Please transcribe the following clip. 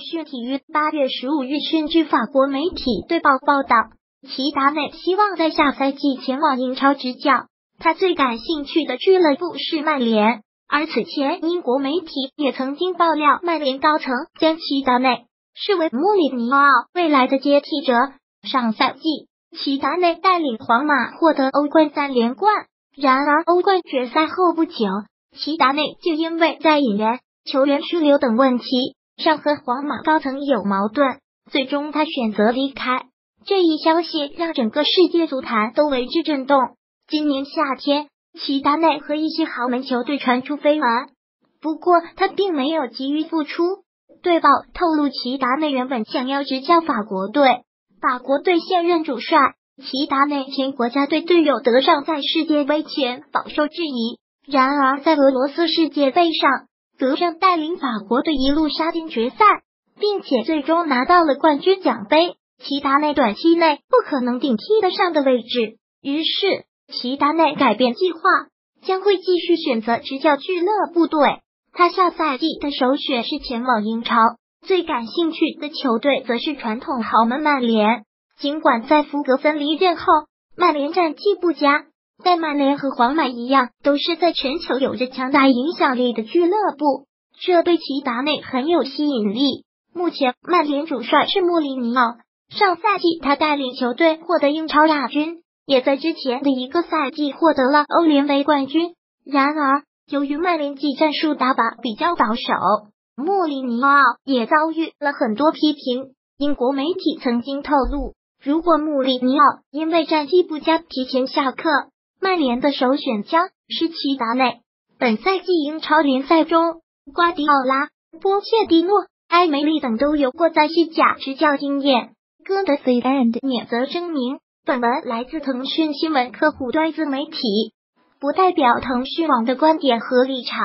讯体育八月十五日讯，据法国媒体对报报道，齐达内希望在下赛季前往英超执教。他最感兴趣的俱乐部是曼联，而此前英国媒体也曾经爆料，曼联高层。将齐达内。视为穆里尼奥。未来的接替者。上赛季，齐达内带领皇马获得欧冠三连冠，然而欧冠决赛后不久，齐达内就因为在引援、球员去留等问题上和皇马高层有矛盾，最终他选择离开。这一消息让整个世界足坛都为之震动。今年夏天，齐达内和一些豪门球队传出绯闻，不过他并没有急于复出。队报透露，齐达内原本想要执教法国队，法国队现任主帅齐达内前国家队队友德尚在世界杯前饱受质疑。然而，在俄罗斯世界杯上，德尚带领法国队一路杀进决赛，并且最终拿到了冠军奖杯。齐达内短期内不可能顶替得上的位置，于是。齐达内改变计划，将会继续选择执教俱乐部队。他下赛季的首选是前往英超，最感兴趣的球队则是传统豪门曼联。尽管在福格森离任后，曼联战绩不佳，在曼联和皇马一样，都是在全球有着强大影响力的俱乐部，这对齐达内很有吸引力。目前，曼联主帅是穆里尼奥，上赛季他带领球队获得英超亚军。也在之前的一个赛季获得了欧联杯冠军。然而，由于曼联技战术打法比较保守，穆里尼奥也遭遇了很多批评。英国媒体曾经透露，如果穆里尼奥因为战绩不佳提前下课，曼联的首选将是齐达内。本赛季英超联赛中，瓜迪奥拉、波切蒂诺、埃梅利等都有过在西甲执教经验。哥德菲安免责声明。本文来自腾讯新闻客户端自媒体，不代表腾讯网的观点和立场。